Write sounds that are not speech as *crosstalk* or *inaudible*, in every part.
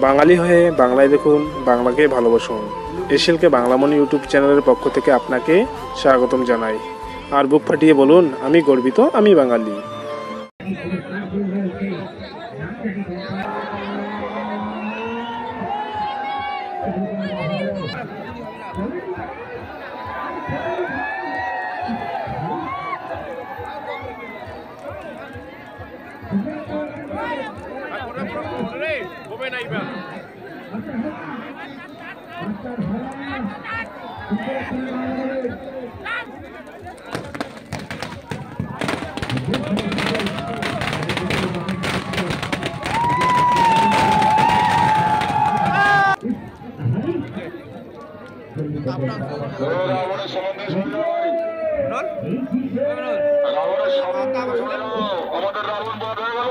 বাঙালি হয়ে বাংলায় দেখুন, বাংলাকে ভালোবাসুন। এশিয়ালকে বাংলামণি ইউটিউব চ্যানেলের পক্ষ থেকে আপনাকে স্বাগতম জানাই। আর বুক ফাটিয়ে বলুন, আমি গর্বিত, আমি বাঙালি। *laughs* সম্বন্ধে শুনল আমাদের রাবণ বধ হয়ে গেল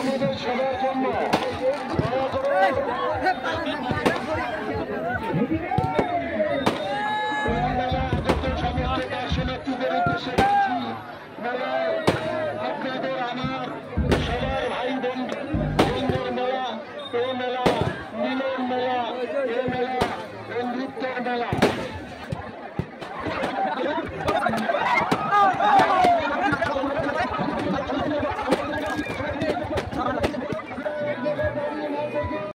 আমাদের সবার জন্য মেলা এ মেলা মিলন মেলা এ মেলা বন্ধুত্বের মেলা